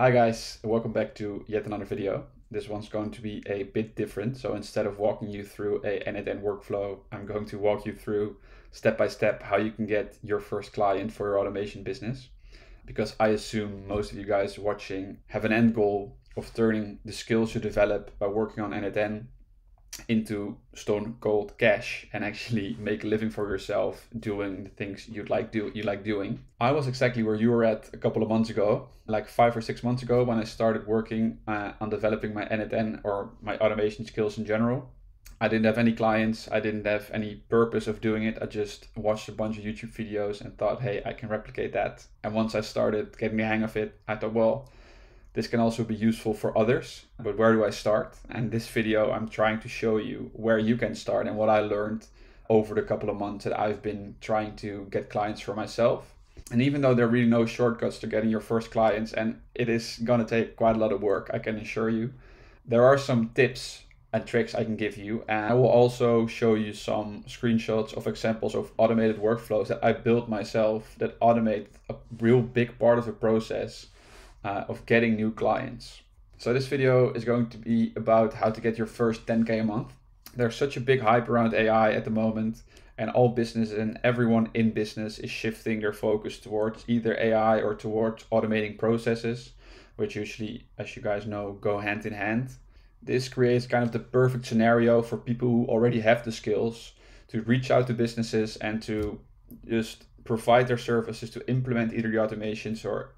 Hi guys, welcome back to yet another video. This one's going to be a bit different. So instead of walking you through a n8n workflow, I'm going to walk you through step by step how you can get your first client for your automation business. Because I assume most of you guys watching have an end goal of turning the skills you develop by working on n8n into stone cold cash and actually make a living for yourself doing the things you'd like do you like doing. I was exactly where you were at a couple of months ago, like five or six months ago when I started working uh, on developing my n8n or my automation skills in general. I didn't have any clients. I didn't have any purpose of doing it. I just watched a bunch of YouTube videos and thought, hey, I can replicate that. And once I started getting the hang of it, I thought, well, this can also be useful for others, but where do I start? And this video, I'm trying to show you where you can start and what I learned over the couple of months that I've been trying to get clients for myself. And even though there are really no shortcuts to getting your first clients, and it is gonna take quite a lot of work, I can assure you, there are some tips and tricks I can give you. And I will also show you some screenshots of examples of automated workflows that I built myself that automate a real big part of the process uh, of getting new clients. So this video is going to be about how to get your first 10k a month. There's such a big hype around AI at the moment and all businesses and everyone in business is shifting their focus towards either AI or towards automating processes, which usually, as you guys know, go hand in hand. This creates kind of the perfect scenario for people who already have the skills to reach out to businesses and to just provide their services to implement either the automations or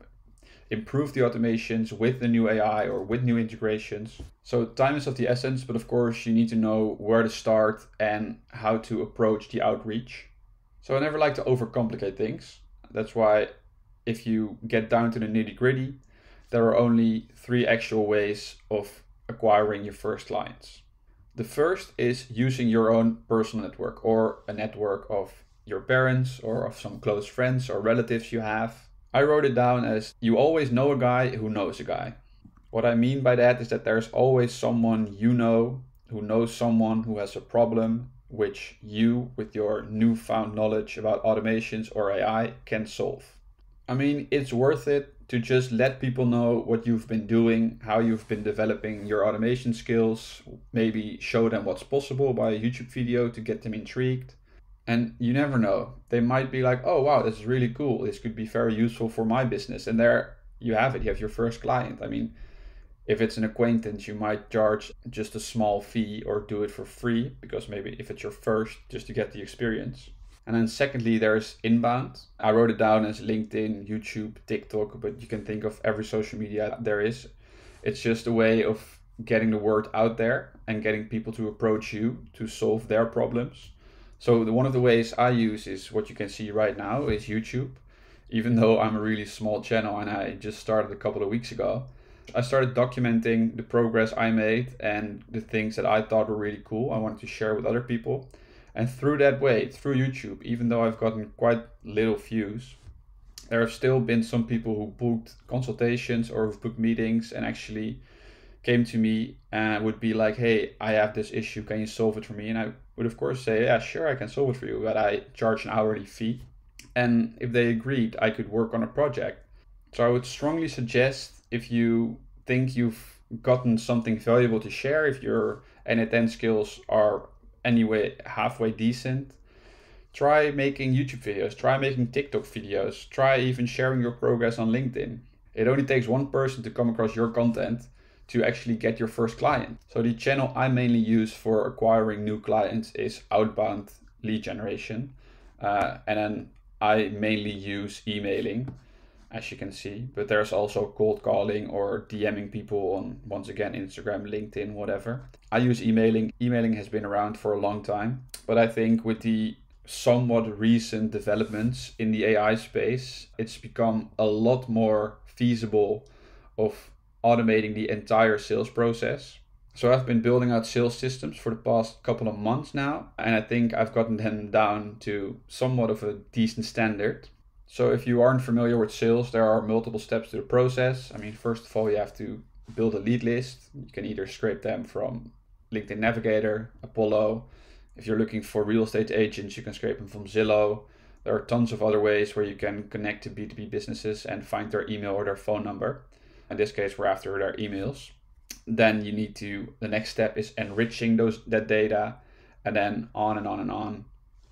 improve the automations with the new AI or with new integrations. So time is of the essence, but of course you need to know where to start and how to approach the outreach. So I never like to overcomplicate things. That's why if you get down to the nitty gritty, there are only three actual ways of acquiring your first clients. The first is using your own personal network or a network of your parents or of some close friends or relatives you have I wrote it down as you always know a guy who knows a guy. What I mean by that is that there's always someone you know who knows someone who has a problem which you, with your newfound knowledge about automations or AI, can solve. I mean, it's worth it to just let people know what you've been doing, how you've been developing your automation skills, maybe show them what's possible by a YouTube video to get them intrigued. And you never know. They might be like, oh, wow, this is really cool. This could be very useful for my business. And there you have it. You have your first client. I mean, if it's an acquaintance, you might charge just a small fee or do it for free because maybe if it's your first, just to get the experience. And then secondly, there's inbound. I wrote it down as LinkedIn, YouTube, TikTok, but you can think of every social media there is. It's just a way of getting the word out there and getting people to approach you to solve their problems. So the, one of the ways I use is what you can see right now is YouTube. Even though I'm a really small channel and I just started a couple of weeks ago, I started documenting the progress I made and the things that I thought were really cool. I wanted to share with other people. And through that way, through YouTube, even though I've gotten quite little views, there have still been some people who booked consultations or who've booked meetings and actually came to me and would be like, hey, I have this issue. Can you solve it for me? And I would, of course, say, yeah, sure, I can solve it for you, but I charge an hourly fee. And if they agreed, I could work on a project. So I would strongly suggest if you think you've gotten something valuable to share, if your n8n skills are anyway halfway decent, try making YouTube videos, try making TikTok videos, try even sharing your progress on LinkedIn. It only takes one person to come across your content to actually get your first client. So the channel I mainly use for acquiring new clients is outbound lead generation. Uh, and then I mainly use emailing, as you can see, but there's also cold calling or DMing people on, once again, Instagram, LinkedIn, whatever. I use emailing. Emailing has been around for a long time, but I think with the somewhat recent developments in the AI space, it's become a lot more feasible of automating the entire sales process. So I've been building out sales systems for the past couple of months now, and I think I've gotten them down to somewhat of a decent standard. So if you aren't familiar with sales, there are multiple steps to the process. I mean, first of all, you have to build a lead list. You can either scrape them from LinkedIn Navigator, Apollo. If you're looking for real estate agents, you can scrape them from Zillow. There are tons of other ways where you can connect to B2B businesses and find their email or their phone number. In this case, we're after their emails. Then you need to, the next step is enriching those that data and then on and on and on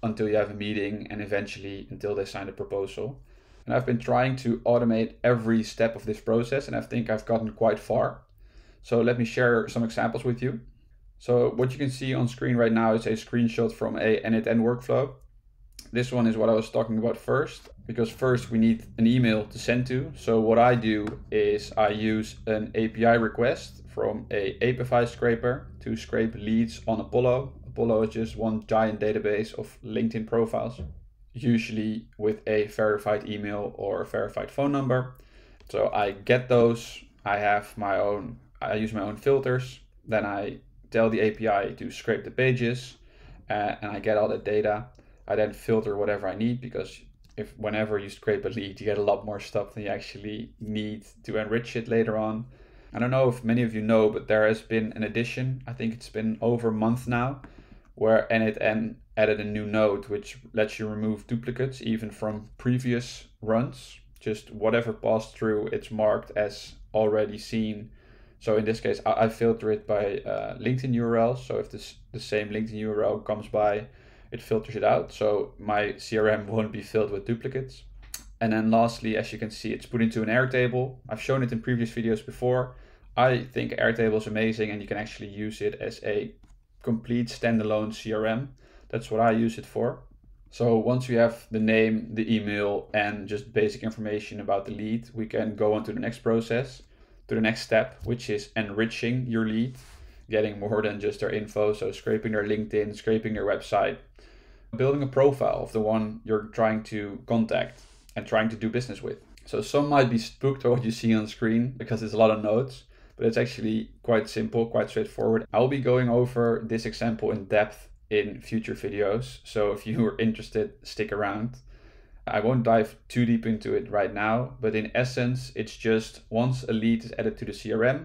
until you have a meeting and eventually until they sign a proposal. And I've been trying to automate every step of this process and I think I've gotten quite far. So let me share some examples with you. So what you can see on screen right now is a screenshot from a n8n workflow. This one is what I was talking about first, because first we need an email to send to. So what I do is I use an API request from a Apify scraper to scrape leads on Apollo. Apollo is just one giant database of LinkedIn profiles, usually with a verified email or verified phone number. So I get those, I have my own, I use my own filters, then I tell the API to scrape the pages uh, and I get all the data. I then filter whatever I need because if whenever you scrape a lead, you get a lot more stuff than you actually need to enrich it later on. I don't know if many of you know, but there has been an addition. I think it's been over a month now, where n8n added a new node which lets you remove duplicates even from previous runs. Just whatever passed through, it's marked as already seen so in this case, I, I filter it by uh, LinkedIn URL. So if this the same LinkedIn URL comes by, it filters it out. So my CRM won't be filled with duplicates. And then lastly, as you can see, it's put into an Airtable. I've shown it in previous videos before. I think Airtable is amazing and you can actually use it as a complete standalone CRM. That's what I use it for. So once we have the name, the email, and just basic information about the lead, we can go on to the next process to the next step, which is enriching your lead, getting more than just their info. So scraping their LinkedIn, scraping their website, building a profile of the one you're trying to contact and trying to do business with. So some might be spooked by what you see on screen because it's a lot of nodes, but it's actually quite simple, quite straightforward. I'll be going over this example in depth in future videos. So if you are interested, stick around. I won't dive too deep into it right now, but in essence, it's just once a lead is added to the CRM,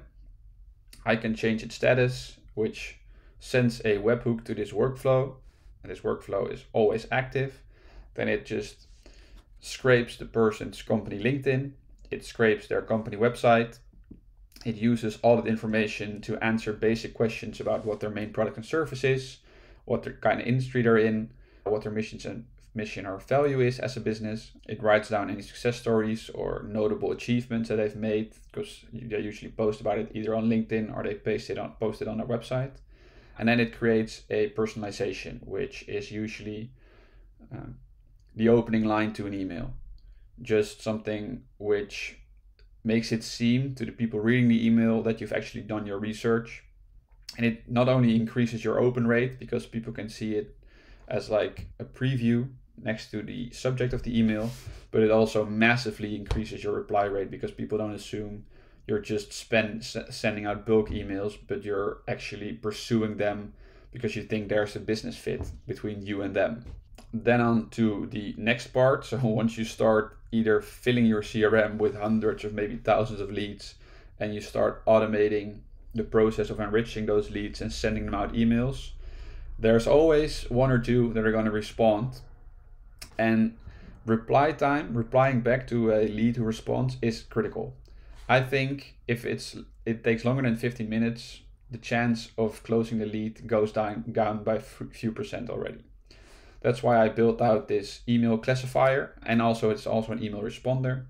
I can change its status, which sends a webhook to this workflow, and this workflow is always active. Then it just scrapes the person's company LinkedIn, it scrapes their company website, it uses all that information to answer basic questions about what their main product and service is, what their kind of industry they're in, what their missions and mission or value is as a business. It writes down any success stories or notable achievements that they've made because they usually post about it either on LinkedIn or they paste it on post it on their website. And then it creates a personalization, which is usually uh, the opening line to an email. Just something which makes it seem to the people reading the email that you've actually done your research. And it not only increases your open rate because people can see it as like a preview next to the subject of the email, but it also massively increases your reply rate because people don't assume you're just spend, sending out bulk emails, but you're actually pursuing them because you think there's a business fit between you and them. Then on to the next part. So once you start either filling your CRM with hundreds of maybe thousands of leads and you start automating the process of enriching those leads and sending them out emails, there's always one or two that are going to respond and reply time, replying back to a lead who responds is critical. I think if it's it takes longer than 15 minutes, the chance of closing the lead goes down down by a few percent already. That's why I built out this email classifier and also it's also an email responder.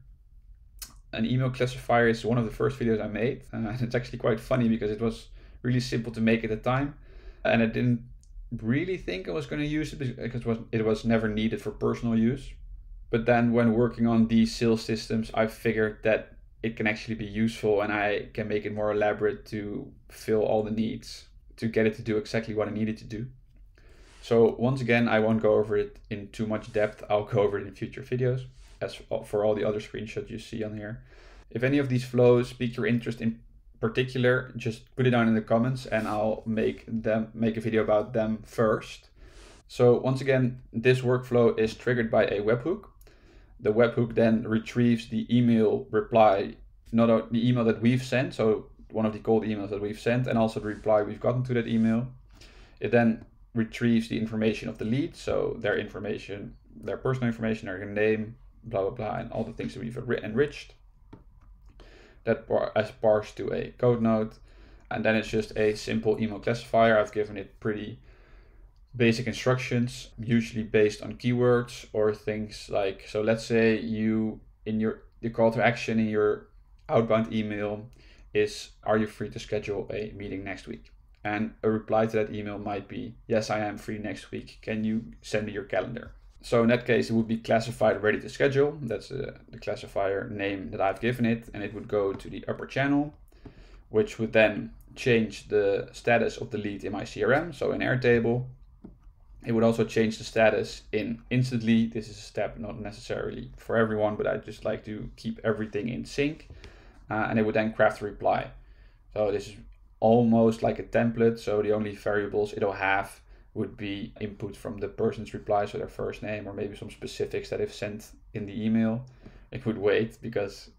An email classifier is one of the first videos I made. Uh, it's actually quite funny because it was really simple to make at the time and I didn't really think I was going to use it because it was, it was never needed for personal use. But then when working on these sales systems, I figured that it can actually be useful and I can make it more elaborate to fill all the needs to get it to do exactly what I needed to do. So once again, I won't go over it in too much depth. I'll go over it in future videos as for all the other screenshots you see on here. If any of these flows pique your interest in particular, just put it down in the comments and I'll make them make a video about them first. So once again, this workflow is triggered by a webhook. The webhook then retrieves the email reply, not the email that we've sent, so one of the cold emails that we've sent, and also the reply we've gotten to that email. It then retrieves the information of the lead, so their information, their personal information, their name, blah blah blah, and all the things that we've enriched that bar as parsed to a code node. And then it's just a simple email classifier. I've given it pretty basic instructions, usually based on keywords or things like so let's say you in your the call to action in your outbound email is are you free to schedule a meeting next week? And a reply to that email might be yes, I am free next week. Can you send me your calendar? So in that case, it would be classified ready to schedule. That's uh, the classifier name that I've given it, and it would go to the upper channel, which would then change the status of the lead in my CRM. So in Airtable, it would also change the status in Instantly. This is a step not necessarily for everyone, but I just like to keep everything in sync. Uh, and it would then craft a reply. So this is almost like a template. So the only variables it'll have would be input from the person's reply, so their first name or maybe some specifics that they've sent in the email. It would wait because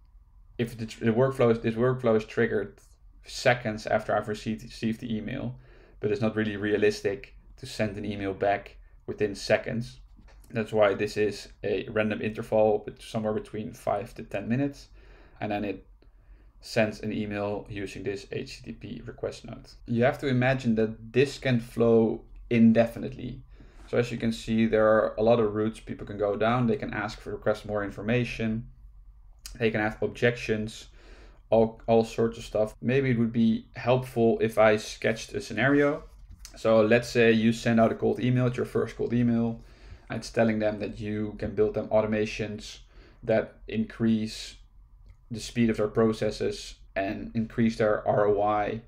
if the, the workflow is, this workflow is triggered seconds after I've received received the email, but it's not really realistic to send an email back within seconds. That's why this is a random interval, somewhere between five to 10 minutes. And then it sends an email using this HTTP request node. You have to imagine that this can flow indefinitely. So as you can see, there are a lot of routes people can go down. They can ask for request more information. They can have objections, all, all sorts of stuff. Maybe it would be helpful if I sketched a scenario so let's say you send out a cold email, it's your first cold email, and it's telling them that you can build them automations that increase the speed of their processes and increase their ROI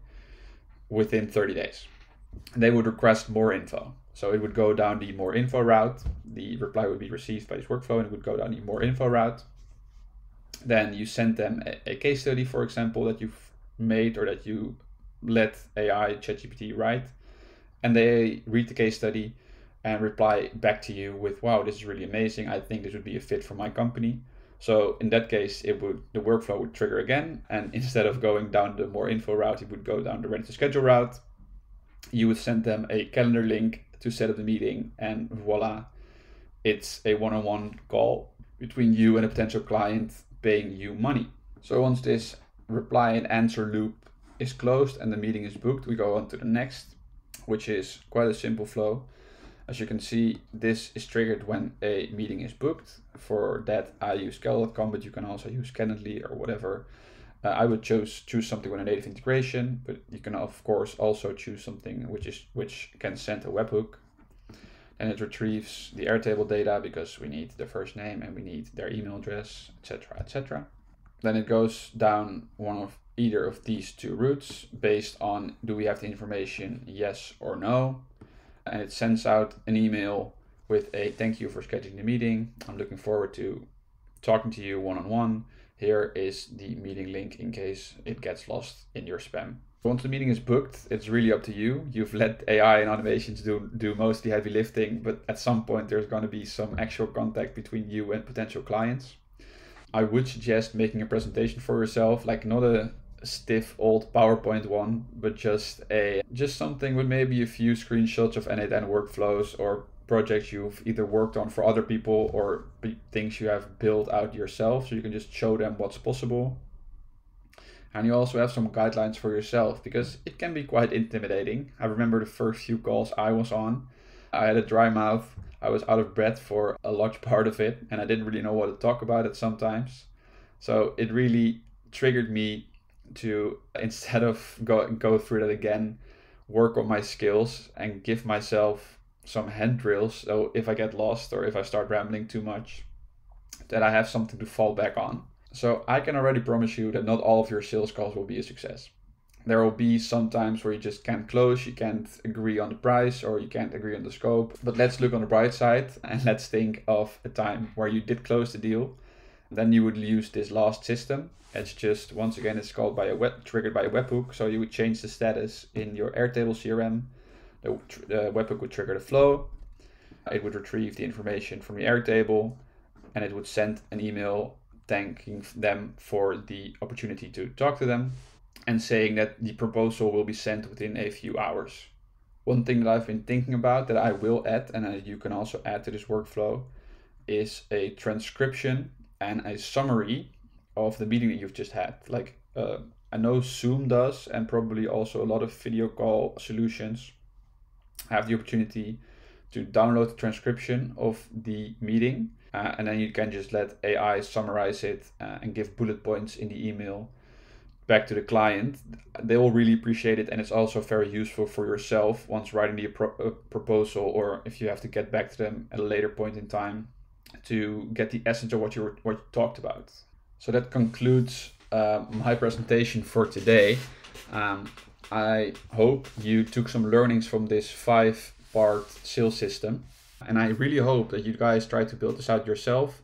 within 30 days. they would request more info. So it would go down the more info route. The reply would be received by this workflow and it would go down the more info route. Then you send them a, a case study, for example, that you've made or that you let AI ChatGPT write and they read the case study and reply back to you with, "Wow, this is really amazing. I think this would be a fit for my company." So in that case, it would the workflow would trigger again, and instead of going down the more info route, it would go down the ready to schedule route. You would send them a calendar link to set up the meeting, and voila, it's a one-on-one call between you and a potential client paying you money. So once this reply and answer loop is closed and the meeting is booked, we go on to the next which is quite a simple flow. As you can see, this is triggered when a meeting is booked. For that, I use Cal.com, but you can also use Calendly or whatever. Uh, I would choose choose something with a native integration, but you can of course also choose something which is which can send a webhook. And it retrieves the Airtable data because we need the first name and we need their email address, etc., etc. Then it goes down one of either of these two routes based on do we have the information, yes or no. And it sends out an email with a thank you for scheduling the meeting. I'm looking forward to talking to you one on one. Here is the meeting link in case it gets lost in your spam. Once the meeting is booked, it's really up to you. You've let AI and automations do, do most of the heavy lifting, but at some point there's going to be some actual contact between you and potential clients. I would suggest making a presentation for yourself, like not a stiff old PowerPoint one, but just a just something with maybe a few screenshots of N8N workflows or projects you've either worked on for other people or things you have built out yourself, so you can just show them what's possible. And you also have some guidelines for yourself because it can be quite intimidating. I remember the first few calls I was on. I had a dry mouth. I was out of breath for a large part of it, and I didn't really know what to talk about it sometimes. So it really triggered me to instead of go go through that again, work on my skills and give myself some hand drills. So if I get lost or if I start rambling too much, that I have something to fall back on. So I can already promise you that not all of your sales calls will be a success. There will be some times where you just can't close, you can't agree on the price, or you can't agree on the scope. But let's look on the bright side and let's think of a time where you did close the deal. Then you would use this last system it's just once again it's called by a web triggered by a webhook. So you would change the status in your Airtable CRM. The, the webhook would trigger the flow. It would retrieve the information from the Airtable, and it would send an email thanking them for the opportunity to talk to them and saying that the proposal will be sent within a few hours. One thing that I've been thinking about that I will add, and you can also add to this workflow, is a transcription and a summary of the meeting that you've just had, like Uh, I know Zoom does, and probably also a lot of video call solutions have the opportunity to download the transcription of the meeting, uh, and then you can just let AI summarize it uh, and give bullet points in the email back to the client. They will really appreciate it, and it's also very useful for yourself once writing the pro- uh, proposal, or if you have to get back to them at a later point in time to get the essence of what you were, what you talked about. So that concludes uh, my presentation for today. Um, I hope you took some learnings from this five part sales system. And I really hope that you guys try to build this out yourself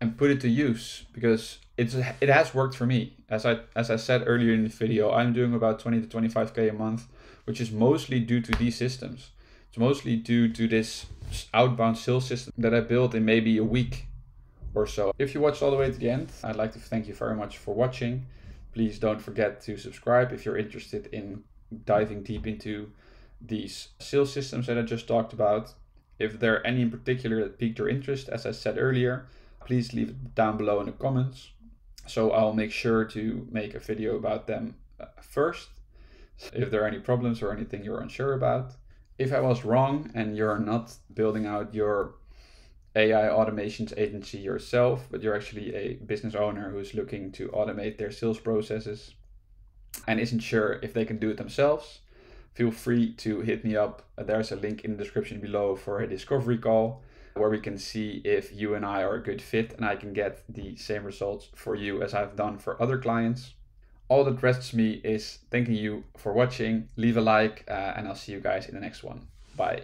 and put it to use because it's it has worked for me. As I as I said earlier in the video, I'm doing about 20 to 25k a month, which is mostly due to these systems. It's mostly due to this outbound sales system that I built in maybe a week or so. If you watched all the way to the end, I'd like to thank you very much for watching. Please don't forget to subscribe if you're interested in diving deep into these sales systems that I just talked about. If there are any in particular that piqued your interest, as I said earlier, please leave it down below in the comments. So I'll make sure to make a video about them uh, first. If there are any problems or anything you're unsure about. If I was wrong and you're not building out your AI automations agency yourself, but you're actually a business owner who's looking to automate their sales processes and isn't sure if they can do it themselves, feel free to hit me up. There's a link in the description below for a discovery call where we can see if you and I are a good fit and I can get the same results for you as I've done for other clients. All that rests me is thanking you for watching. Leave a like uh, and I'll see you guys in the next one. Bye.